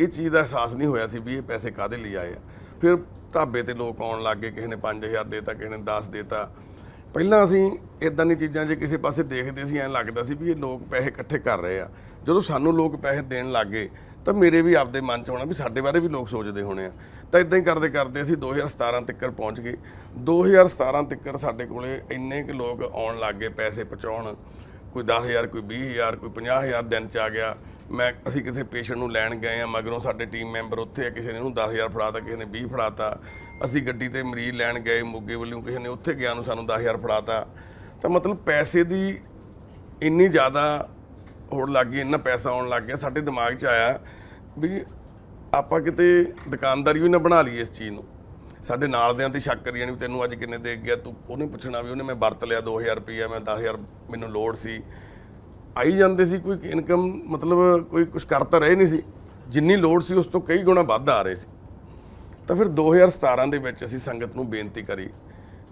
ਇਹ ਚੀਜ਼ ਦਾ ਅਹਿਸਾਸ ਨਹੀਂ ਹੋਇਆ ਸੀ ਵੀ ਇਹ ਪੈਸੇ ਕਾਦੇ ਲਈ ਆਏ ਆ। ਫਿਰ ਢਾਬੇ ਤੇ ਲੋਕ ਆਉਣ ਲੱਗ ਗਏ, ਕਿਸੇ ਨੇ 5000 ਦੇਤਾ, ਕਿਸੇ ਨੇ 10 ਦੇਤਾ। ਪਹਿਲਾਂ ਅਸੀਂ ਇਦਾਂ ਦੀਆਂ ਚੀਜ਼ਾਂ ਜੇ ਕਿਸੇ ਪਾਸੇ ਦੇਖਦੇ ਸੀ, ਐਂ ਲੱਗਦਾ ਸੀ ਵੀ ਇਹ ਲੋਕ ਪੈਸੇ ਇਕੱਠੇ ਕਰ ਰਹੇ ਆ। ਜਦੋਂ ਸਾਨੂੰ ਲੋਕ ਪੈਸੇ ਦੇਣ ਲੱਗ ਗਏ, ਤਾਂ ਮੇਰੇ ਵੀ ਆਪਦੇ ਮਨ ਚ ਆਉਣਾ ਵੀ ਸਾਡੇ ਬਾਰੇ ਵੀ ਲੋਕ ਸੋਚਦੇ ਹੋਣੇ ਆ। ਤਾਂ ਇਦਾਂ ਹੀ ਕਰਦੇ ਕਰਦੇ ਅਸੀਂ 2017 ਤੱਕ ਪਹੁੰਚ ਗਏ। 2017 ਤੱਕ ਸਾਡੇ ਕੋਲੇ ਇੰਨੇ ਕੁ ਲੋਕ ਆਉਣ ਲੱਗ ਗਏ ਪੈਸੇ ਪਹੁੰਚਾਉਣ। ਕੋਈ 10000 ਕੋਈ 20000 ਕੋਈ 50000 ਦਿਨ ਚ ਆ ਗਿਆ। ਮੈਂ ਅਸੀਂ ਕਿਸੇ ਪੇਸ਼ੈਂਟ ਨੂੰ ਲੈਣ ਗਏ ਆ ਮਗਰੋਂ ਸਾਡੇ ਟੀਮ ਮੈਂਬਰ ਉੱਥੇ ਆ, ਕਿਸੇ ਨੇ ਉਹਨੂੰ 10000 ਫੜਾਤਾ, ਕਿਸੇ ਨੇ 20 ਫੜਾਤਾ। ਅਸੀਂ ਗੱਡੀ ਤੇ ਮਰੀਜ਼ ਲੈਣ ਗਏ, ਮੋਗੇ ਵੱਲੋਂ ਕਿਸੇ ਨੇ ਉੱਥੇ ਗਿਆ ਨੂੰ ਸਾਨੂੰ 10000 ਫੜਾਤਾ। ਤਾਂ ਮਤਲਬ ਪੈਸੇ ਦੀ ਇੰਨੀ ਜ਼ਿਆਦਾ ਹੋਣ ਲੱਗ ਗਈ, ਇੰਨਾ ਪੈਸਾ ਆਉਣ ਲੱਗ ਗਿਆ, ਸਾਡੇ ਦਿਮਾਗ 'ਚ ਆਇਆ ਵੀ ਆਪਾਂ ਕਿਤੇ ਦੁਕਾਨਦਾਰੀ ਵੀ ਨਾ ਬਣਾ ਲਈਏ ਇਸ ਚੀਜ਼ ਨੂੰ। ਸਾਡੇ ਨਾਲ ਦਿਆਂ ਤੇ ਸ਼ੱਕ ਕਰੀ ਜਾਣੀ ਵੀ ਤੈਨੂੰ ਅੱਜ ਕਿੰਨੇ ਦੇ ਗਿਆ, ਤੂੰ ਉਹਨੇ ਪੁੱਛਣਾ ਵੀ ਉਹਨੇ ਮੈਂ ਵਰਤ ਲਿਆ 2000 ਰੁਪਈਆ, ਮੈਂ 10000 ਮੈਨੂੰ ਲੋੜ ਸੀ। ਆਈ ਜਾਂਦੇ ਸੀ, ਕੋਈ ਇਨਕਮ ਮਤਲਬ ਕੋਈ ਕੁਝ ਕਰ ਤਾਂ ਰਹੇ ਨਹੀਂ ਸੀ। ਜਿੰਨੀ ਲੋੜ ਸੀ, ਉਸ ਤੋਂ ਕਈ ਗੁਣਾ ਵੱਧ ਆ ਰਹੇ ਸੀ। ਤਾਂ ਫਿਰ 2017 ਦੇ ਵਿੱਚ ਅਸੀਂ ਸੰਗਤ ਨੂੰ ਬੇਨਤੀ ਕਰੀ,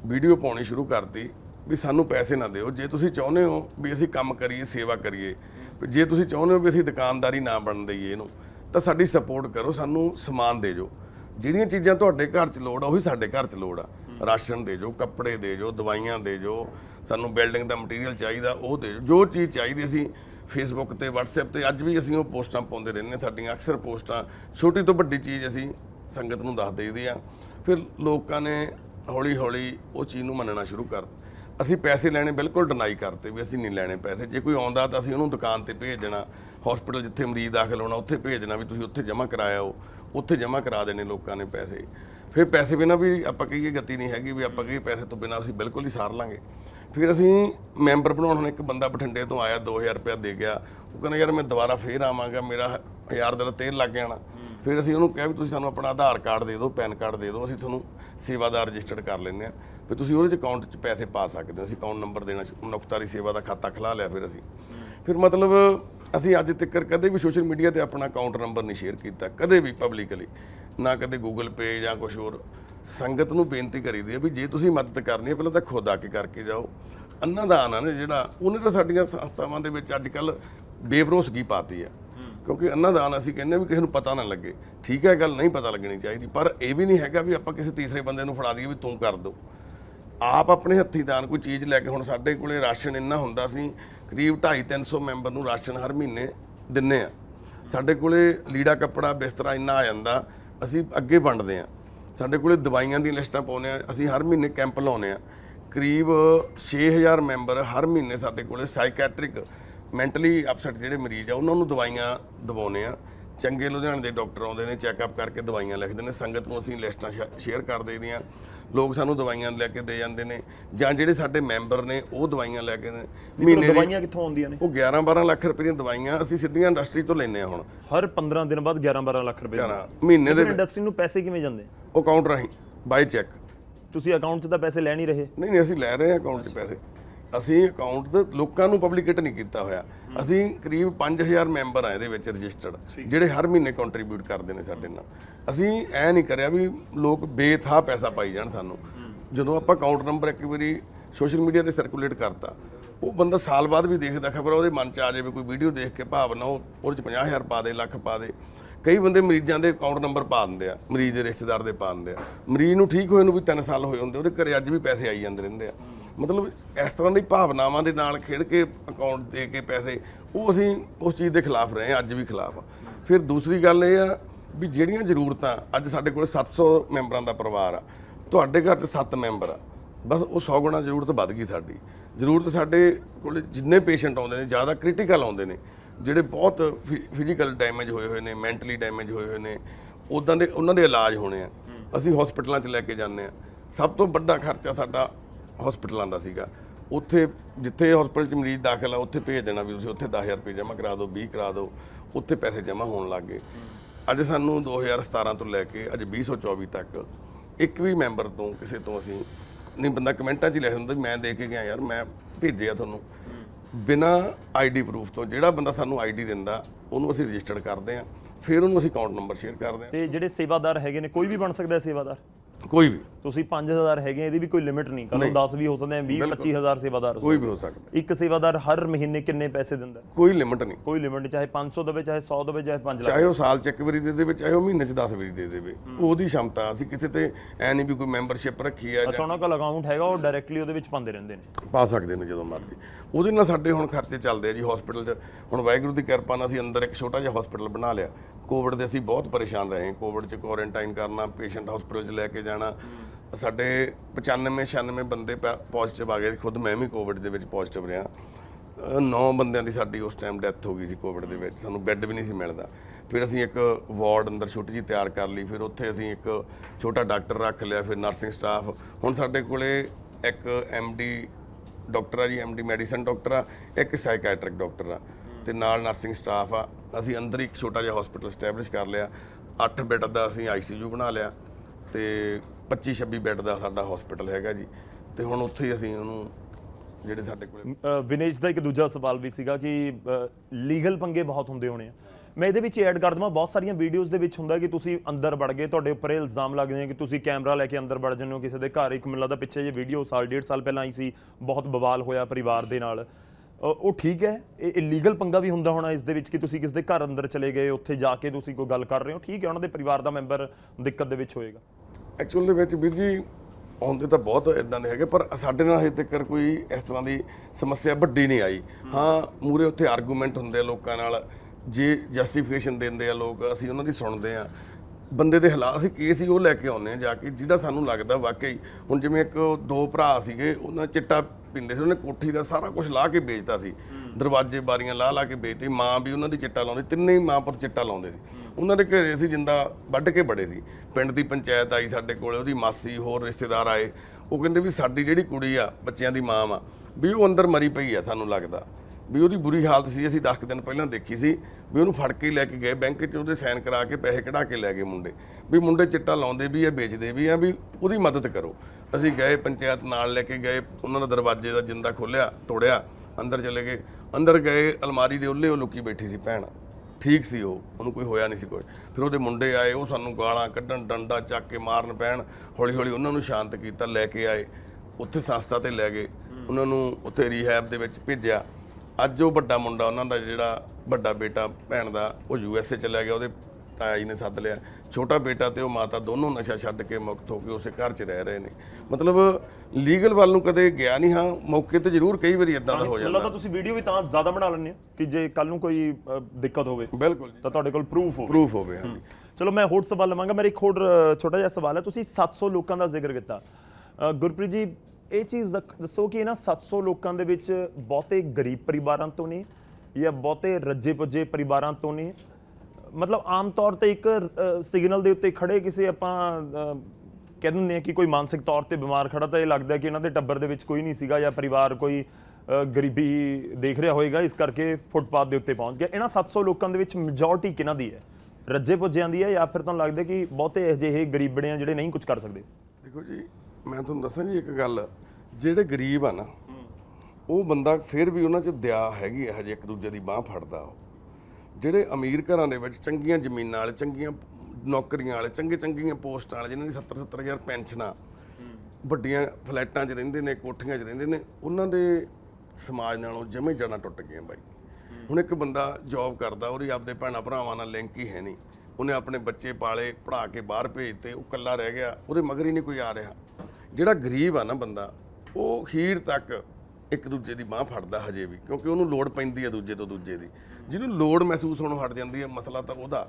ਵੀਡੀਓ ਪਾਉਣੀ ਸ਼ੁਰੂ ਕਰਤੀ ਵੀ ਸਾਨੂੰ ਪੈਸੇ ਨਾ ਦਿਓ। ਜੇ ਤੁਸੀਂ ਚਾਹੁੰਦੇ ਹੋ ਵੀ ਅਸੀਂ ਕੰਮ ਕਰੀਏ, ਸੇਵਾ ਕਰੀਏ ਜੇ ਤੁਸੀਂ ਚਾਹੁੰਦੇ ਹੋ ਵੀ ਅਸੀਂ ਦੁਕਾਨਦਾਰੀ ਨਾ ਬਣ ਦਈਏ ਇਹਨੂੰ, ਤਾਂ ਸਾਡੀ ਸਪੋਰਟ ਕਰੋ, ਸਾਨੂੰ ਸਮਾਨ ਦੇ ਜੋ। ਜਿਹੜੀਆਂ ਚੀਜ਼ਾਂ ਤੁਹਾਡੇ ਘਰ 'ਚ ਲੋੜ ਆ, ਉਹੀ ਸਾਡੇ ਘਰ 'ਚ ਲੋੜ ਆ। ਰਾਸ਼ਨ ਦੇ ਜੋ ਕੱਪੜੇ ਦੇ ਜੋ ਦਵਾਈਆਂ ਦੇ ਜੋ ਸਾਨੂੰ ਬਿਲਡਿੰਗ ਦਾ ਮਟੀਰੀਅਲ ਚਾਹੀਦਾ, ਉਹ ਦੇ ਜੋ ਚੀਜ਼ ਚਾਹੀਦੀ ਅਸੀਂ ਫੇਸਬੁੱਕ ਤੇ, WhatsApp ਤੇ, ਅੱਜ ਵੀ ਅਸੀਂ ਉਹ ਪੋਸਟਾਂ ਪਾਉਂਦੇ ਰਹਿੰਦੇ ਹਾਂ। ਸਾਡੀਆਂ ਅਕਸਰ ਪੋਸਟਾਂ, ਛੋਟੀ ਤੋਂ ਵੱਡੀ ਚੀਜ਼ ਅਸੀਂ ਸੰਗਤ ਨੂੰ ਦੱਸ ਦੇਈਦੇ ਆ ਫਿਰ ਲੋਕਾਂ ਨੇ ਹੌਲੀ ਹੌਲੀ ਉਹ ਚੀਜ਼ ਨੂੰ ਮੰਨਣਾ ਸ਼ੁਰੂ ਕਰ ਦਿੱਤਾ। ਅਸੀਂ ਪੈਸੇ ਲੈਣੇ ਬਿਲਕੁਲ ਡਿਨਾਈ ਕਰਤੇ ਵੀ ਅਸੀਂ ਨਹੀਂ ਲੈਣੇ ਪੈਸੇ ਜੇ ਕੋਈ ਆਉਂਦਾ ਤਾਂ ਅਸੀਂ ਉਹਨੂੰ ਦੁਕਾਨ ਤੇ ਭੇਜ ਦੇਣਾ ਹਸਪੀਟਲ ਜਿੱਥੇ ਮਰੀਜ਼ ਦਾਖਲ ਹੋਣਾ, ਉੱਥੇ ਭੇਜ ਦੇਣਾ ਵੀ ਤੁਸੀਂ ਉੱਥੇ ਜਮ੍ਹਾਂ ਕਰਾਇਆ ਹੋ ਉੱਥੇ ਜਮ੍ਹਾਂ ਕਰਾ ਦੇਣੇ ਲੋਕਾਂ ਨੇ ਪੈਸੇ ਫਿਰ ਪੈਸੇ ਬਿਨਾਂ ਵੀ ਆਪਾਂ ਕਹੀਏ ਗਤੀ ਨਹੀਂ ਹੈਗੀ ਵੀ ਆਪਾਂ ਕਹੀਏ ਪੈਸੇ ਤੋਂ ਬਿਨਾਂ ਅਸੀਂ ਬਿਲਕੁਲ ਹੀ ਸਾਰ ਲਾਂਗੇ। ਫਿਰ ਅਸੀਂ ਮੈਂਬਰ ਬਣਾਉਣ ਹੁਣ ਇੱਕ ਬੰਦਾ ਬਠਿੰਡੇ ਤੋਂ ਆਇਆ 2000 ਰੁਪਇਆ ਦੇ ਗਿਆ। ਉਹ ਕਹਿੰਦਾ, ਯਾਰ ਮੈਂ ਦੁਬਾਰਾ ਫੇਰ ਆਵਾਂਗਾ, ਮੇਰਾ 1000 ਦਾ ਤੇਲ ਲੱਗ ਜਾਣਾ ਫਿਰ ਅਸੀਂ ਉਹਨੂੰ ਕਿਹਾ ਵੀ ਤੁਸੀਂ ਸਾਨੂੰ ਆਪਣਾ ਆਧਾਰ ਕਾਰਡ ਦੇ ਦਿਓ, ਪੈਨ ਕਾਰਡ ਦੇ ਦਿਓ, ਅਸੀਂ ਤੁਹਾਨੂੰ ਸੇਵਾਦਾਰ ਰਜਿਸਟਰਡ ਕਰ ਲੈਂਦੇ ਆ ਫਿਰ ਤੁਸੀਂ ਉਹਦੇ ਚ ਅਕਾਊਂਟ 'ਚ ਪੈਸੇ ਪਾ ਸਕਦੇ ਹੋ, ਅਸੀਂ ਅਕਾਊਂਟ ਨੰਬਰ ਦੇਣਾ ਸ਼ੁ- ਸੇਵਾ ਦਾ ਖਾਤਾ ਖੁਲਾ ਲਿਆ ਫਿਰ ਅਸੀਂ। ਫਿਰ ਮਤਲਬ ਅਸੀਂ ਅੱਜ ਤੱਕ ਕਦੇ ਵੀ ਸੋਸ਼ਲ ਮੀਡੀਆ ਤੇ ਆਪਣਾ ਅਕਾਊਂਟ ਨੰਬਰ ਨਹੀਂ ਸ਼ੇਅਰ ਕੀਤਾ, ਕਦੇ ਵੀ ਪਬਲਿਕਲੀ ਨਾ ਕਦੇ ਗੂਗਲ ਪੇ ਜਾਂ ਕੁਝ ਹੋਰ। ਸੰਗਤ ਨੂੰ ਬੇਨਤੀ ਕਰੀਦੀ ਹੈ ਵੀ ਜੇ ਤੁਸੀਂ ਮਦਦ ਕਰਨੀ ਹੈ, ਪਹਿਲਾਂ ਤਾਂ ਖੁਦ ਆ ਕੇ ਕਰਕੇ ਜਾਓ। ਅੰਨਾਦਾਨ ਆ ਨਾ ਜਿਹੜਾ, ਉਹਨੇ ਤਾਂ ਸਾਡੀਆਂ ਸੰਸਥਾਵਾਂ ਦੇ ਵਿੱਚ ਅੱਜ ਕੱਲ ਬੇਭਰੋਸਗੀ ਪਾਤੀ ਆ ਕਿਉਂਕਿ ਅੰਨਾਦਾਨ ਅਸੀਂ ਕਹਿੰਦੇ ਹਾਂ ਵੀ ਕਿਸੇ ਨੂੰ ਪਤਾ ਨਾ ਲੱਗੇ। ਠੀਕ ਹੈ ਗੱਲ ਨਹੀਂ ਪਤਾ ਲੱਗਣੀ ਚਾਹੀਦੀ, ਪਰ ਇਹ ਵੀ ਨਹੀਂ ਹੈਗਾ ਵੀ ਆਪਾਂ ਕਿਸੇ ਤੀਸਰੇ ਬੰਦੇ ਨੂੰ ਫੜਾ ਦਈਏ ਵੀ ਤੂੰ ਕਰ ਦੋ। ਆਪ ਆਪਣੇ ਹੱਥੀ ਦਾਨ ਕੋਈ ਚੀਜ਼ ਲੈ ਕੇ ਹੁਣ ਸਾਡੇ ਕੋਲੇ ਰਾਸ਼ਨ ਇੰਨਾ ਹੁੰਦਾ ਸੀ, ਕਰੀਬ 2.5 300 ਮੈਂਬਰ ਨੂੰ ਰਾਸ਼ਨ ਹਰ ਮਹੀਨੇ ਦਿੰਨੇ ਆ। ਸਾਡੇ ਕੋਲੇ ਲੀੜਾ ਕੱਪੜਾ ਬਿਸਤਰਾ ਇੰਨਾ ਆ ਜਾਂਦਾ ਅਸੀਂ ਅੱਗੇ ਵੰਡਦੇ ਆ ਸਾਡੇ ਕੋਲੇ ਦਵਾਈਆਂ ਦੀਆਂ ਲਿਸਟਾਂ ਪਾਉਂਦੇ ਆ ਅਸੀਂ ਹਰ ਮਹੀਨੇ ਕੈਂਪ ਲਾਉਂਦੇ ਆ ਕਰੀਬ 6000 ਮੈਂਬਰ ਹਰ ਮਹੀਨੇ ਸਾਡੇ ਕੋਲੇ ਸਾਈਕੈਟ੍ਰਿਕ ਮੈਂਟਲੀ ਅਪਸੈਟ ਜਿਹੜੇ ਮਰੀਜ਼ ਆ, ਉਹਨਾਂ ਨੂੰ ਦਵਾਈਆਂ ਦਵਾਉਂਦੇ ਆ ਚੰਗੇ ਲੁਧਿਆਣੇ ਦੇ ਡਾਕਟਰ ਆਉਂਦੇ ਨੇ ਚੈੱਕਅਪ ਕਰਕੇ ਦਵਾਈਆਂ ਲਿਖਦੇ ਨੇ ਸੰਗਤ ਨੂੰ ਅਸੀਂ ਲਿਸਟਾਂ ਸ਼ੇਅਰ ਕਰ ਦੇਈਆਂ ਲੋਕ ਸਾਨੂੰ ਦਵਾਈਆਂ ਲੈ ਕੇ ਦੇ ਜਾਂਦੇ ਨੇ ਜਾਂ ਜਿਹੜੇ ਸਾਡੇ ਮੈਂਬਰ ਨੇ ਉਹ ਦਵਾਈਆਂ ਲੈ ਕੇ ਮਹੀਨੇ ਦਵਾਈਆਂ ਕਿੱਥੋਂ ਆਉਂਦੀਆਂ ਨੇ? ਉਹ 11 12 ਲੱਖ ਰੁਪਏ ਦੀਆਂ ਦਵਾਈਆਂ ਅਸੀਂ ਸਿੱਧੀਆਂ ਇੰਡਸਟਰੀ ਤੋਂ ਲੈਂਦੇ ਆ ਹੁਣ। ਹਰ 15 ਦਿਨ ਬਾਅਦ 11 12 ਲੱਖ ਰੁਪਏ ਮਹੀਨੇ ਦੇ ਇੰਡਸਟਰੀ ਨੂੰ ਪੈਸੇ ਕਿਵੇਂ ਜਾਂਦੇ? ਉਹ ਅਕਾਊਂਟ ਰਾਹੀਂ ਬਾਈ ਚੈੱਕ ਤੁਸੀਂ ਅਕਾਊਂਟ 'ਚ ਤਾਂ ਪੈਸੇ ਲੈ ਨਹੀਂ ਰਹੇ। ਨਹੀਂ ਨਹੀਂ ਅਸੀਂ ਲੈ ਰਹੇ ਹਾਂ ਅਕਾਊਂਟ 'ਚ ਪੈਸੇ। ਅਸੀਂ ਅਕਾਊਂਟ ਤੇ ਲੋਕਾਂ ਨੂੰ ਪਬਲਿਕੇਟ ਨਹੀਂ ਕੀਤਾ ਹੋਇਆ। ਅਸੀਂ ਕਰੀਬ 5000 ਮੈਂਬਰ ਆ ਇਹਦੇ ਵਿੱਚ ਰਜਿਸਟਰਡ ਜਿਹੜੇ ਹਰ ਮਹੀਨੇ ਕੰਟਰੀਬਿਊਟ ਕਰਦੇ ਨੇ ਸਾਡੇ ਨਾਲ। ਅਸੀਂ ਐ ਨਹੀਂ ਕਰਿਆ ਵੀ ਲੋਕ ਬੇਥਾ ਪੈਸਾ ਪਾਈ ਜਾਣ ਸਾਨੂੰ। ਜਦੋਂ ਆਪਾਂ ਅਕਾਊਂਟ ਨੰਬਰ ਇੱਕ ਵਾਰੀ ਸੋਸ਼ਲ ਮੀਡੀਆ ਤੇ ਸਰਕੂਲੇਟ ਕਰਤਾ ਉਹ ਬੰਦਾ ਸਾਲ ਬਾਅਦ ਵੀ ਦੇਖਦਾ ਖਬਰ ਉਹਦੇ ਮਨ ਚ ਆ ਜਾਵੇ ਕੋਈ ਵੀਡੀਓ ਦੇਖ ਕੇ ਭਾਵਨਾ ਉਹ ਉਹਦੇ ਚ 50000 ਪਾ ਦੇ ਲੱਖ ਪਾ ਦੇ। ਕਈ ਬੰਦੇ ਮਰੀਜ਼ਾਂ ਦੇ ਅਕਾਊਂਟ ਨੰਬਰ ਪਾ ਦਿੰਦੇ ਆ ਮਰੀਜ਼ ਦੇ ਰਿਸ਼ਤੇਦਾਰ ਦੇ ਪਾ ਦਿੰਦੇ ਆ। ਮਰੀਜ਼ ਨੂੰ ਠੀਕ ਹੋਏ ਨੂੰ ਵੀ 3 ਸਾਲ ਹੋਏ ਹੁੰਦੇ ਉਹਦੇ ਘਰੇ ਅੱਜ ਵੀ ਪੈਸੇ ਆਈ ਜਾਂਦੇ ਰਹਿੰਦੇ ਆ। ਮਤਲਬ ਇਸ ਤਰ੍ਹਾਂ ਦੀ ਭਾਵਨਾਵਾਂ ਦੇ ਨਾਲ ਖੇਡ ਕੇ ਅਕਾਊਂਟ ਦੇ ਕੇ ਪੈਸੇ, ਉਹ ਅਸੀਂ ਉਸ ਚੀਜ਼ ਦੇ ਖਿਲਾਫ ਰਹੇ ਹਾਂ, ਅੱਜ ਵੀ ਖਿਲਾਫ ਆ ਫਿਰ ਦੂਸਰੀ ਗੱਲ ਇਹ ਆ ਵੀ ਜਿਹੜੀਆਂ ਜ਼ਰੂਰਤਾਂ, ਅੱਜ ਸਾਡੇ ਕੋਲ 700 ਮੈਂਬਰਾਂ ਦਾ ਪਰਿਵਾਰ ਆ, ਤੁਹਾਡੇ ਘਰ 'ਚ 7 ਮੈਂਬਰ ਆ, ਬਸ ਉਹ 100 ਗੁਣਾ ਜ਼ਰੂਰਤ ਵੱਧ ਗਈ ਸਾਡੀ। ਜ਼ਰੂਰਤ ਸਾਡੇ ਕੋਲ ਜਿੰਨੇ ਪੇਸ਼ੈਂਟ ਆਉਂਦੇ ਨੇ, ਜ਼ਿਆਦਾ ਕ੍ਰਿਟੀਕਲ ਆਉਂਦੇ ਨੇ, ਜਿਹੜੇ ਬਹੁਤ ਫਿਜ਼ੀਕਲ ਡੈਮੇਜ ਹੋਏ ਹੋਏ ਨੇ ਮੈਂਟਲੀ ਡੈਮੇਜ ਹੋਏ ਹੋਏ ਨੇ ਉਦਾਂ ਦੇ, ਉਹਨਾਂ ਦੇ ਇਲਾਜ ਹੋਣੇ ਆ। ਅਸੀਂ ਹਸਪੀਟਲਾਂ 'ਚ ਲੈ ਕੇ ਜਾਂਦੇ ਆ। ਸਭ ਤੋਂ ਵੱਡਾ ਖਰਚਾ ਸਾਡਾ ਹਸਪੀਟਲਾਂ ਦਾ ਸੀਗਾ। ਉੱਥੇ ਜਿੱਥੇ ਹਸਪੀਟਲ 'ਚ ਮਰੀਜ਼ ਦਾਖਲ ਆ, ਉੱਥੇ ਭੇਜ ਦੇਣਾ ਵੀ ਤੁਸੀਂ, ਉੱਥੇ 10000 ਰੁਪਏ ਜਮ੍ਹਾਂ ਕਰਾ ਦਿਓ 20 ਕਰਾ ਦਿਓ, ਉੱਥੇ ਪੈਸੇ ਜਮ੍ਹਾਂ ਹੋਣ ਲੱਗ ਗਏ। ਅੱਜ ਸਾਨੂੰ 2017 ਤੋਂ ਲੈ ਕੇ ਅੱਜ 2024 ਤੱਕ ਇੱਕ ਵੀ ਮੈਂਬਰ ਤੋਂ ਕਿਸੇ ਤੋਂ ਅਸੀਂ ਨਹੀਂ, ਬੰਦਾ ਕਮੈਂਟਾਂ 'ਚ ਹੀ ਲਿਖ ਦਿੰਦਾ ਮੈਂ ਦੇ ਕੇ ਗਿਆ ਯਾਰ, ਮੈਂ ਭੇਜਿਆ ਤੁਹਾਨੂੰ। ਬਿਨਾ ਆਈਡੀ ਪ੍ਰੂਫ ਤੋਂ ਜਿਹੜਾ ਬੰਦਾ ਸਾਨੂੰ ਆਈਡੀ ਦਿੰਦਾ, ਉਹਨੂੰ ਅਸੀਂ ਰਜਿਸਟਰਡ ਕਰਦੇ ਆ ਫਿਰ ਉਹਨੂੰ ਅਸੀਂ ਅਕਾਊਂਟ ਨੰਬਰ ਸ਼ੇਅਰ ਕਰਦੇ ਆ ਤੇ ਜਿਹੜੇ ਸੇਵਾਦਾਰ ਹੈਗੇ ਨੇ, ਕੋਈ ਵੀ ਬਣ ਸਕਦਾ ਹੈ ਸੇਵਾਦਾਰ? ਕੋਈ ਵੀ। ਤੁਸੀਂ 5000 ਹੈਗੇ ਆ, ਇਹਦੀ ਵੀ ਕੋਈ ਲਿਮਿਟ ਨਹੀਂ। ਕੱਲ ਨੂੰ 10 ਵੀ ਹੋ ਸਕਦੇ ਆ 20 25000 ਸੇਵਾਦਾਰ ਕੋਈ ਵੀ ਹੋ ਸਕਦਾ। ਇੱਕ ਸੇਵਾਦਾਰ ਹਰ ਮਹੀਨੇ ਕਿੰਨੇ ਪੈਸੇ ਦਿੰਦਾ? ਕੋਈ ਲਿਮਿਟ ਨਹੀਂ। ਕੋਈ ਲਿਮਿਟ ਚਾਹੇ 500 ਦੇਵੇ ਚਾਹੇ 100 ਦੇਵੇ ਚਾਹੇ 5 ਲੱਖ। ਚਾਹੇ ਉਹ ਸਾਲ ਚ ਇੱਕ ਵਾਰੀ ਦੇ ਦੇਵੇ ਚਾਹੇ ਉਹ ਮਹੀਨੇ ਚ 10 ਵਾਰੀ ਦੇ ਦੇਵੇ। ਉਹਦੀ ਸ਼ਮਤਾ ਅਸੀਂ ਕਿਸੇ ਤੇ ਐ ਨਹੀਂ ਵੀ ਕੋਈ ਮੈਂਬਰਸ਼ਿਪ ਰੱਖੀ ਹੈ ਅੱਛਾ ਉਹਨਾਂ ਕੋਲ ਅਕਾਊਂਟ ਹੈਗਾ ਉਹ ਡਾਇਰੈਕਟਲੀ ਉਹਦੇ ਵਿੱਚ ਪਾਉਂਦੇ ਰਹਿੰਦੇ ਨੇ। ਪਾ ਸਕਦੇ ਨੇ ਜਦੋਂ ਮਰਜ਼ੀ। ਉਹਦੇ ਨਾਲ ਸਾਡੇ ਹੁਣ ਖਰਚੇ ਚੱਲਦੇ ਆ ਜੀ ਹਸਪੀਟਲ 'ਚ। ਹੁਣ ਵਾਹਿਗੁਰੂ ਦੀ ਕਿਰਪਾ ਨਾਲ ਅਸੀਂ ਅੰਦਰ ਇੱਕ ਛੋਟਾ ਜਿਹਾ ਹਸਪੀਟਲ ਬਣਾ ਲਿਆ। ਕੋਵਿਡ ਦੇ ਅਸੀਂ ਬਹੁਤ ਪਰੇਸ਼ਾਨ ਰਹੇ ਕੋਵਿਡ 'ਚ ਕੁਆਰੰਟਾਈਨ ਕਰਨਾ ਪੇਸ਼ੈਂਟ ਹਸਪੀਟਲ 'ਚ ਲੈ ਕੇ ਜਾਣਾ ਸਾਡੇ 95 96 ਬੰਦੇ ਪੋਜ਼ਿਟਿਵ ਆ ਗਏ ਖੁਦ ਮੈਂ ਵੀ ਕੋਵਿਡ ਦੇ ਵਿੱਚ ਪੋਜ਼ਿਟਿਵ ਰਿਹਾ। ਅ, ਨੌ ਬੰਦਿਆਂ ਦੀ ਸਾਡੀ ਉਸ ਟਾਈਮ ਡੈਥ ਹੋ ਗਈ ਸੀ ਕੋਵਿਡ ਦੇ ਵਿੱਚ। ਸਾਨੂੰ ਬੈੱਡ ਵੀ ਨਹੀਂ ਸੀ ਮਿਲਦਾ। ਫਿਰ ਅਸੀਂ ਇੱਕ ਵਾਰਡ ਅੰਦਰ ਛੋਟੀ ਜਿਹੀ ਤਿਆਰ ਕਰ ਲਈ। ਫਿਰ ਉੱਥੇ ਅਸੀਂ ਇੱਕ ਛੋਟਾ ਡਾਕਟਰ ਰੱਖ ਲਿਆ ਫਿਰ ਨਰਸਿੰਗ ਸਟਾਫ ਹੁਣ ਸਾਡੇ ਕੋਲੇ ਇੱਕ ਡੀ ਡਾਕਟਰ ਆ ਜੀ ਡੀ ਮੈਡੀਸਨ ਡਾਕਟਰ ਆ ਇੱਕ ਸਾਈਕੈਟ੍ਰਿਕ ਡਾਕਟਰ ਆ। ਤੇ ਨਾਲ ਨਰਸਿੰਗ ਸਟਾਫ ਆ। ਅਸੀਂ ਅੰਦਰ ਹੀ ਇੱਕ ਛੋਟਾ ਜਿਹਾ ਹਸਪੀਟਲ ਸਟੈਬਲਿਸ਼ ਕਰ ਲਿਆ। 8 ਬੈੱਡ ਦਾ ਅਸੀਂ ਆਈਸੀਯੂ ਬਣਾ ਲਿਆ। ਤੇ 25 26 ਬੈੱਡ ਦਾ ਸਾਡਾ ਹਸਪੀਟਲ ਹੈਗਾ ਜੀ। ਤੇ ਹੁਣ ਉੱਥੇ ਹੀ ਅਸੀਂ ਉਹਨੂੰ ਜਿਹੜੇ ਸਾਡੇ ਕੋਲੇ ਵਿਨੇਸ਼ ਦਾ ਇੱਕ ਦੂਜਾ ਸਵਾਲ ਵੀ ਸੀਗਾ ਕਿ ਲੀਗਲ ਪੰਗੇ ਬਹੁਤ ਹੁੰਦੇ ਹੋਣੇ ਆ। ਮੈਂ ਇਹਦੇ ਵਿੱਚ ਐਡ ਕਰ ਦਵਾਂ, ਬਹੁਤ ਸਾਰੀਆਂ ਵੀਡੀਓਜ਼ ਦੇ ਵਿੱਚ ਹੁੰਦਾ ਕਿ ਤੁਸੀਂ ਅੰਦਰ ਵੜ ਗਏ, ਤੁਹਾਡੇ ਉੱਪਰ ਇਹ ਇਲਜ਼ਾਮ ਲੱਗਦੇ ਆ ਕਿ ਤੁਸੀਂ ਕੈਮਰਾ ਲੈ ਕੇ ਅੰਦਰ ਵੜ ਜਾਂਦੇ ਹੋ, ਕਿਸੇ ਦੇ ਘਰ ਇੱਕ ਮੈਨੂੰ ਲੱਗਦਾ ਪਿੱਛੇ ਜੇ ਵੀਡੀਓ ਸਾਲ, ਡੇਢ ਸਾਲ ਪਹਿਲਾਂ ਆਈ ਸੀ, ਬਹੁਤ ਬਵਾਲ ਹੋਇਆ ਪਰਿਵਾਰ ਦੇ ਨਾਲ। ਉਹ ਠੀਕ ਹੈ, ਇਹ ਇਲੀਗਲ ਪੰਗਾ ਵੀ ਹੁੰਦਾ ਹੋਣਾ ਇਸ ਦੇ ਵਿੱਚ ਕਿ ਤੁਸੀਂ ਕਿਸੇ ਦੇ ਘਰ ਅੰਦਰ ਚਲੇ ਗਏ, ਉੱਥੇ ਜਾ ਕੇ ਤੁਸੀਂ ਕੋਈ ਗੱਲ ਕਰ ਰਹੇ ਹੋ, ਠੀਕ ਹੈ, ਉਹਨਾਂ ਦੇ ਪਰਿਵਾਰ ਦਾ ਮੈਂਬਰ ਦਿੱਕਤ ਦੇ ਵਿੱਚ ਹੋਏਗਾ। ਐਕਚੁਅਲ ਦੇ ਵਿੱਚ ਵੀਰ ਜੀ ਆਉਂਦੇ ਤਾਂ ਬਹੁਤ ਇਦਾਂ ਦੇ ਹੈਗੇ ਪਰ ਸਾਡੇ ਨਾਲ ਹਜੇ ਤੱਕ ਕੋਈ ਇਸ ਤਰ੍ਹਾਂ ਦੀ ਸਮੱਸਿਆ ਵੱਡੀ ਨਹੀਂ ਆਈ। ਹਾਂ। ਮੂਰੇ ਉੱਥੇ ਆਰਗੂਮੈਂਟ ਹੁੰਦੇ ਆ ਲੋਕਾਂ ਨਾਲ ਜੇ ਜਸਟੀਫਿਕੇਸ਼ਨ ਦਿੰਦੇ ਆ ਲੋਕ ਅਸੀਂ ਉਹਨਾਂ ਦੀ ਸੁਣਦੇ ਆ। ਬੰਦੇ ਦੇ ਹਾਲਾਤ ਅਸੀਂ ਕੇਸ ਹੀ ਉਹ ਲੈ ਕੇ ਆਉਂਦੇ ਆ ਜਾ ਕੇ ਜਿਹੜਾ ਸਾਨੂੰ ਲੱਗਦਾ ਵਾਕਈ। ਹੁਣ ਜਿਵੇਂ ਇੱਕ ਦੋ ਭਰਾ ਸੀਗੇ ਉਹਨਾਂ ਚਿੱਟਾ ਪਿੰਦੇ ਸੀ ਉਹਨੇ ਕੋਠੀ ਦਾ ਸਾਰਾ ਕੁਝ ਲਾ ਕੇ ਵੇਚਦਾ ਸੀ। ਦਰਵਾਜ਼ੇ ਬਾਰੀਆਂ ਲਾ ਲਾ ਕੇ ਵੇਚਦੀ ਮਾਂ ਵੀ ਉਹਨਾਂ ਦੀ ਚਿੱਟਾ ਲਾਉਂਦੀ ਤਿੰਨੇ ਹੀ ਮਾਂ ਪੁੱਤ ਚਿੱਟਾ ਲਾਉਂਦੇ ਸੀ। ਉਹਨਾਂ ਦੇ ਘਰੇ ਅਸੀਂ ਜਿੰਦਾ ਵੱਢ ਕੇ ਬੜੇ ਸੀ। ਪਿੰਡ ਦੀ ਪੰਚਾਇਤ ਆਈ ਸਾਡੇ ਕੋਲੇ ਉਹਦੀ ਮਾਸੀ ਹੋਰ ਰਿਸ਼ਤੇਦਾਰ ਆਏ। ਉਹ ਕਹਿੰਦੇ ਵੀ ਸਾਡੀ ਜਿਹੜੀ ਕੁੜੀ ਆ ਬੱਚਿਆਂ ਦੀ ਮਾਂ ਆ ਵੀ ਉਹ ਅੰਦਰ ਮਰੀ ਪਈ ਆ ਸਾਨੂੰ ਲੱਗਦਾ। ਵੀ ਉਹਦੀ ਬੁਰੀ ਹਾਲਤ ਸੀ ਅਸੀਂ 10 ਦਿਨ ਪਹਿਲਾਂ ਦੇਖੀ ਸੀ ਵੀ ਉਹਨੂੰ ਫੜ ਕੇ ਲੈ ਕੇ ਗਏ ਬੈਂਕ 'ਚ ਉਹਦੇ ਸਾਈਨ ਕਰਾ ਕੇ ਪੈਸੇ ਕਢਾ ਕੇ ਲੈ ਗਏ ਮੁੰਡੇ। ਵੀ ਮੁੰਡੇ ਚਿੱਟਾ ਲਾਉਂਦੇ ਵੀ ਆ ਵੇਚਦੇ ਵੀ ਆ ਵੀ ਉਹਦੀ ਮਦਦ ਕਰੋ। ਅਸੀਂ ਗਏ ਪੰਚਾਇਤ ਨਾਲ ਲੈ ਕੇ ਗਏ ਉਹਨਾਂ ਦਾ ਦਰਵਾਜ਼ੇ ਦਾ ਜਿੰਦਾ ਖੋਲਿਆ ਤੋੜਿਆ ਅੰਦਰ ਚਲੇ ਗਏ। ਅੰਦਰ ਗਏ ਅਲਮਾਰੀ ਦੇ ਉੱਲੇ ਉਹ ਲੁਕੀ ਬੈਠੀ ਸੀ ਭੈਣ। ਠੀਕ ਸੀ ਉਹ ਉਹਨੂੰ ਕੋਈ ਹੋਇਆ ਨਹੀਂ ਸੀ ਕੋਈ ਫਿਰ ਉਹਦੇ ਮੁੰਡੇ ਆਏ ਉਹ ਸਾਨੂੰ ਗਾਲਾਂ ਕੱਢਣ ਡੰਡਾ ਚੱਕ ਕੇ ਮਾਰਨ ਪੈਣ ਹੌਲੀ ਹੌਲੀ ਉਹਨਾਂ ਨੂੰ ਸ਼ਾਂਤ ਕੀਤਾ ਲੈ ਕੇ ਆਏ। ਉੱਥੇ ਸੰਸਥਾ ਤੇ ਲੈ ਗਏ। ਉਹਨਾਂ ਨੂੰ ਉੱਥੇ ਰੀਹੈਬ ਦੇ ਵਿੱਚ ਭੇਜਿਆ। ਅੱਜ ਉਹ ਵੱਡਾ ਮੁੰਡਾ ਉਹਨਾਂ ਦਾ ਜਿਹੜਾ ਵੱਡਾ ਬੇਟਾ ਭੈਣ ਦਾ ਉਹ ਯੂ ਐਸ ਏ ਚਲਾ ਗਿਆ ਉਹਦੇ ਤਾਇਆ ਜੀ ਨੇ ਸੱਦ ਲਿਆ। ਛੋਟਾ ਬੇਟਾ ਤੇ ਉਹ ਮਾਤਾ ਦੋਨੋਂ ਨਸ਼ਾ ਛੱਡ ਕੇ ਮੁਕਤ ਹੋ ਕੇ ਉਸੇ ਘਰ 'ਚ ਰਹਿ ਰਹੇ ਨੇ। ਮਤਲਬ ਲੀਗਲ ਵੱਲ ਨੂੰ ਕਦੇ ਗਿਆ ਨਹੀਂ ਹਾਂ ਮੌਕੇ ਤੇ ਜ਼ਰੂਰ ਕਈ ਵਾਰੀ ਇਦਾਂ ਦਾ ਹੋ ਜਾਂਦਾ। ਲੱਗਦਾ ਤੁਸੀਂ ਵੀਡੀਓ ਵੀ ਤਾਂ ਜ਼ਿਆਦਾ ਬਣਾ ਲੈਂਦੇ ਹੋ ਕਿ ਜੇ ਕੱਲ ਨੂੰ ਕੋਈ ਦਿੱਕਤ ਹੋਵੇ ਬਿਲਕੁਲ ਤਾਂ ਤੁਹਾਡੇ ਕੋਲ ਪ੍ਰੂਫ ਹੋਵੇ। ਪ੍ਰੂਫ ਹੋਵੇ ਹਾਂਜੀ। ਚਲੋ ਮੈਂ ਹੋਰ ਸਵਾਲ ਲਵਾਂਗਾ। ਮੇਰਾ ਇੱਕ ਹੋਰ ਛੋਟਾ ਜਿਹਾ ਸਵਾਲ ਹੈ। ਤੁਸੀਂ 700 ਲੋਕਾਂ ਦਾ ਜ਼ਿਕਰ ਕੀਤਾ। ਗੁਰਪ੍ਰੀਤ ਜੀ ਇਹ ਚੀਜ਼ ਦਕ- ਦੱਸੋ ਕਿ ਇਹਨਾਂ 700 ਲੋਕਾਂ ਦੇ ਵਿੱਚ ਬਹੁਤੇ ਗਰੀਬ ਪਰਿਵਾਰਾਂ ਤੋਂ ਨੇ ਜਾਂ ਬਹੁਤੇ ਰੱਜੇ ਪੁੱਜੇ ਪਰਿਵਾਰਾਂ ਤੋਂ ਨੇ? ਮਤਲਬ ਆਮ ਤੌਰ ਤੇ ਇੱਕ ਸਿਗਨਲ ਦੇ ਉੱਤੇ ਖੜੇ ਕਿਸੇ ਆਪਾਂ ਕਹਿ ਦਿੰਦੇ ਆ ਕਿ ਕੋਈ ਮਾਨਸਿਕ ਤੌਰ ਤੇ ਬਿਮਾਰ ਖੜਾ ਤਾਂ ਇਹ ਲੱਗਦਾ ਕਿ ਇਹਨਾਂ ਦੇ ਟੱਬਰ ਦੇ ਵਿੱਚ ਕੋਈ ਨਹੀਂ ਸੀਗਾ ਜਾਂ ਪਰਿਵਾਰ ਕੋਈ ਗਰੀਬੀ ਦੇਖ ਰਿਹਾ ਹੋਵੇਗਾ ਇਸ ਕਰਕੇ ਫੁੱਟਪਾਥ ਦੇ ਉੱਤੇ ਪਹੁੰਚ ਗਿਆ। ਇਹਨਾਂ 700 ਲੋਕਾਂ ਦੇ ਵਿੱਚ ਮੈਜੋਰਟੀ ਕਿਹਨਾਂ ਦੀ ਹੈ? ਰੱਜੇ ਪੁੱਜਿਆਂ ਦੀ ਹੈ ਜਾਂ ਫਿਰ ਤੁਹਾਨੂੰ ਲੱਗਦਾ ਕਿ ਬਹੁਤੇ ਅਜਿਹੇ ਗਰੀਬੜੇ ਆ ਜਿਹੜੇ ਨਹੀਂ ਕੁਝ ਕਰ ਸਕਦੇ? ਦੇਖੋ ਜੀ ਮੈਂ ਤੁਹਾਨੂੰ ਦੱਸਾਂ ਜੀ ਇੱਕ ਗੱਲ, ਜਿਹੜੇ ਗਰੀਬ ਆ ਨਾ, ਉਹ ਬੰਦਾ ਫਿਰ ਵੀ ਉਹਨਾਂ 'ਚ ਦਇਆ ਹੈਗੀ ਹੈ ਹਜੇ ਇੱਕ ਦੂਜੇ ਦੀ ਬਾਹ ਫੜਦਾ ਉਹ। ਜਿਹੜੇ ਅਮੀਰ ਘਰਾਂ ਦੇ ਵਿੱਚ ਚੰਗੀਆਂ ਜ਼ਮੀਨਾਂ ਵਾਲੇ, ਚੰਗੀਆਂ ਨੌਕਰੀਆਂ ਵਾਲੇ, ਚੰਗੇ ਚੰਗੀਆਂ ਪੋਸਟਾਂ ਵਾਲੇ, ਜਿਨ੍ਹਾਂ ਦੀ 70 70000 ਪੈਨਸ਼ਨਾਂ, ਵੱਡੀਆਂ ਫਲੈਟਾਂ 'ਚ ਰਹਿੰਦੇ ਨੇ, ਕੋਠੀਆਂ 'ਚ ਰਹਿੰਦੇ ਨੇ, ਉਹਨਾਂ ਦੇ ਸਮਾਜ ਨਾਲੋਂ ਜਮੇ ਜੜਾਂ ਟੁੱਟ ਗਈਆਂ ਬਾਈ। ਹੁਣ ਇੱਕ ਬੰਦਾ ਜੌਬ ਕਰਦਾ, ਉਹਦੀ ਆਪਦੇ ਭੈਣਾਂ ਭਰਾਵਾਂ ਨਾਲ ਲਿੰਕ ਹੀ ਹੈ ਨਹੀਂ। ਉਹਨੇ ਆਪਣੇ ਬੱਚੇ ਪਾਲੇ, ਪੜ੍ਹਾ ਕੇ ਬਾਹਰ ਭੇਜਤੇ ਉਹ ਇਕੱਲਾ ਰਹਿ ਗਿਆ, ਉਹਦੇ ਮਗਰ ਹੀ ਨਹੀਂ ਕੋਈ ਆ ਰਿਹਾ। ਜਿਹੜਾ ਗਰੀਬ ਆ ਨਾ ਬੰਦਾ, ਉਹ ਖੀਰ ਤੱਕ ਇੱਕ ਦੂਜੇ ਦੀ ਬਾਹ ਫੜਦਾ ਹਜੇ ਵੀ, ਕਿਉਂਕਿ ਉਹਨੂੰ ਲੋੜ ਪੈਂਦੀ ਹੈ ਦੂਜੇ ਤੋਂ ਦੂਜੇ ਦੀ। ਜਿਹਨੂੰ ਲੋੜ ਮਹਿਸੂਸ ਹੋਣੋਂ ਹਟ ਜਾਂਦੀ ਹੈ ਮਸਲਾ ਤਾਂ ਉਹਦਾ।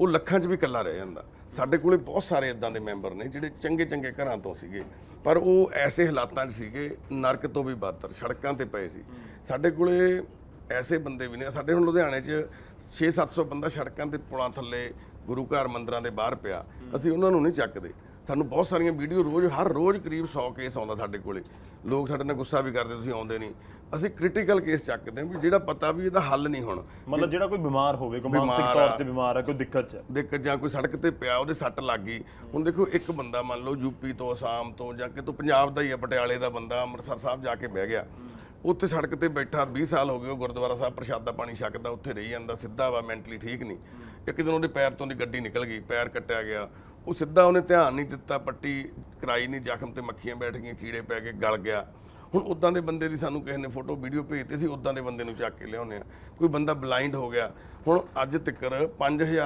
ਉਹ ਲੱਖਾਂ 'ਚ ਵੀ ਇਕੱਲਾ ਰਹਿ ਜਾਂਦਾ। ਸਾਡੇ ਕੋਲੇ ਬਹੁਤ ਸਾਰੇ ਇਦਾਂ ਦੇ ਮੈਂਬਰ ਨੇ, ਜਿਹੜੇ ਚੰਗੇ ਚੰਗੇ ਘਰਾਂ ਤੋਂ ਸੀਗੇ, ਪਰ ਉਹ ਐਸੇ ਹਾਲਾਤਾਂ 'ਚ ਸੀਗੇ, ਨਰਕ ਤੋਂ ਵੀ ਬਦਤਰ, ਸੜਕਾਂ ਤੇ ਪਏ ਸੀ। ਸਾਡੇ ਕੋਲੇ ਐਸੇ ਬੰਦੇ ਵੀ ਨੇ, ਸਾਡੇ ਹੁਣ ਲੁਧਿਆਣੇ 'ਚ 6-700 ਬੰਦਾ ਸੜਕਾਂ ਤੇ ਪੁਲਾਂ ਥੱਲੇ ਗੁਰੂ ਘਰ ਮੰਦਰਾਂ ਦੇ ਬਾਹਰ ਪਿਆ। ਅਸੀਂ ਉਹਨਾਂ ਨੂੰ ਨਹੀਂ ਚੱਕਦੇ। ਸਾਨੂੰ ਬਹੁਤ ਸਾਰੀਆਂ ਵੀਡੀਓ ਰੋਜ਼ ਹਰ ਰੋਜ਼ ਕਰੀਬ 100 ਕੇਸ ਆਉਂਦਾ ਸਾਡੇ ਕੋਲੇ। ਲੋਕ ਸਾਡੇ ਨਾਲ ਗੁੱਸਾ ਵੀ ਕਰਦੇ ਤੁਸੀਂ ਆਉਂਦੇ ਨਹੀਂ। ਅਸੀਂ ਕ੍ਰਿਟੀਕਲ ਕੇਸ ਚੱਕਦੇ ਹਾਂ ਵੀ ਜਿਹੜਾ ਪਤਾ ਵੀ ਇਹਦਾ ਹੱਲ ਨਹੀਂ ਹੁਣ। ਮਤਲਬ ਜਿਹੜਾ ਕੋਈ ਬਿਮਾਰ ਹੋਵੇ ਕੋਈ ਮਾਨਸਿਕ ਤੌਰ। ਤੇ ਬਿਮਾਰ ਹੈ ਕੋਈ ਦਿੱਕਤ ਚ। ਹੈ। ਦੇਖ ਜਾਂ ਕੋਈ ਸੜਕ ਤੇ ਪਿਆ ਉਹਦੇ ਸੱਟ ਲੱਗ ਗਈ। ਹੁਣ ਦੇਖੋ ਇੱਕ ਬੰਦਾ ਮੰਨ ਲਓ ਯੂਪੀ ਤੋਂ ਅਸਾਮ ਤੋਂ ਜਾਂ ਕਿਤੋਂ ਪੰਜਾਬ ਦਾ ਹੀ ਆ ਪਟਿਆਲੇ ਦਾ ਬੰਦਾ ਅੰਮ੍ਰਿਤਸਰ ਸਾਹਿਬ ਜਾ ਕੇ ਬਹਿ ਗਿਆ। ਉੱਥੇ ਸੜਕ ਤੇ ਬੈਠਾ 20 ਸਾਲ ਹੋ ਗਏ ਉਹ ਗੁਰਦੁਆਰਾ ਸਾਹਿਬ ਪ੍ਰਸ਼ਾਦਾ ਪਾਣੀ ਛਕਦਾ ਉੱਥੇ ਰਹੀ ਜਾਂਦਾ ਸਿੱਧਾ ਵਾ ਮੈਂਟਲੀ ਠੀਕ ਨਹੀਂ। ਇੱਕ ਦਿਨ ਉਹਦੇ ਪੈਰ ਤੋਂ ਦੀ ਗੱਡੀ ਨਿਕਲ ਗਈ ਪੈਰ ਕੱਟਿਆ ਗਿਆ। ਉਹ ਸਿੱਧਾ ਉਹਨੇ ਧਿਆਨ ਨਹੀਂ ਦਿੱਤਾ, ਪੱਟੀ ਕਰਾਈ ਨਹੀਂ, ਜ਼ਖਮ ਤੇ ਮੱਖੀਆਂ ਬੈਠ ਗਈਆਂ, ਕੀੜੇ ਪੈ ਕੇ ਗਲ ਗਿਆ। ਹੁਣ ਉਦਾਂ ਦੇ ਬੰਦੇ ਦੀ ਸਾਨੂੰ ਕਿਸੇ ਨੇ ਫੋਟੋ, ਵੀਡੀਓ ਭੇਜਤੀ ਸੀ ਉਦਾਂ ਦੇ ਬੰਦੇ ਨੂੰ ਚੱਕ ਕੇ ਲਿਆਉਂਦੇ ਆ। ਕੋਈ ਬੰਦਾ ਬਲਾਈਂਡ ਹੋ ਗਿਆ। ਹੁਣ ਅੱਜ ਤੱਕ 5000